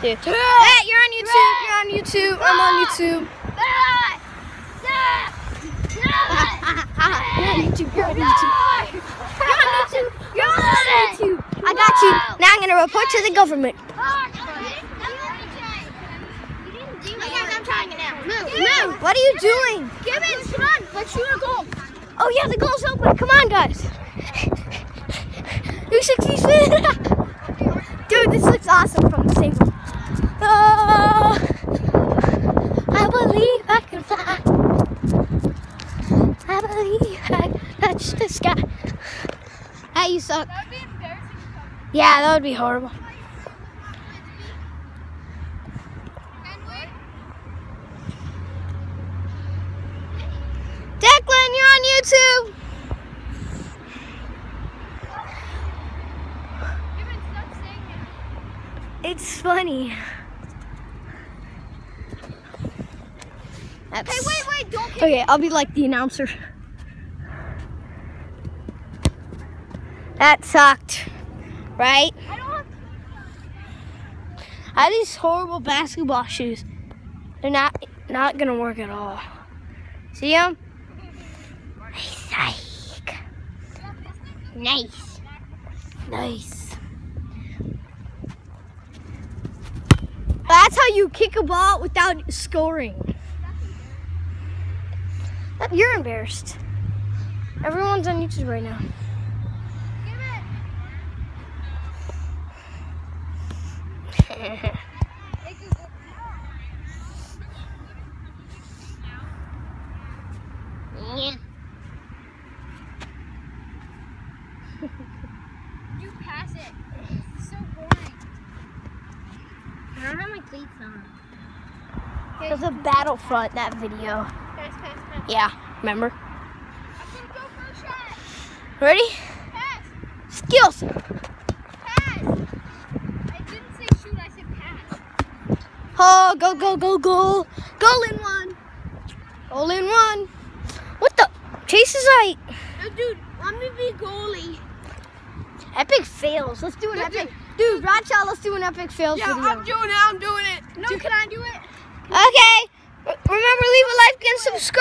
Dude. Hey, you're on YouTube. You're on YouTube. I'm on YouTube. You're on YouTube. You're on YouTube. You're on YouTube. You're on YouTube. I got you. Now I'm gonna report to the government. I'm trying it now. Move, Move. What are you doing? Give it. On. Let's shoot a goal. Oh yeah, the goal's open. Come on, guys. 360 spin. Dude, this looks awesome from the same. Oh, I believe I can fly. I believe I can the sky. Hey, you suck. That would be embarrassing. Yeah, that would be horrible. Declan, you're on YouTube. It's funny. That's... Hey, wait, wait, Okay, I'll be like the announcer. That sucked, right? I have these horrible basketball shoes. They're not not gonna work at all. See them? Nice. Nice. Nice. That's how you kick a ball without scoring. You're embarrassed. Everyone's on YouTube right now. Yeah. You pass it. It's so boring. I don't have my cleats on. There's a battlefront that video. Pass, pass, pass. Yeah, remember? I'm gonna go for a shot. Ready? Pass, Skills. pass. I didn't say shoot, I said pass. Oh, go, go, go, go. Goal in one. Goal in one. What the? Chase is like No, dude, let me be goalie. epic fails. Let's do an do- epic. Dude, Rodchild, let's do an epic fails Yeah, video. I'm doing it. I'm doing it. No, can I do it? okay. Remember, leave a like and subscribe.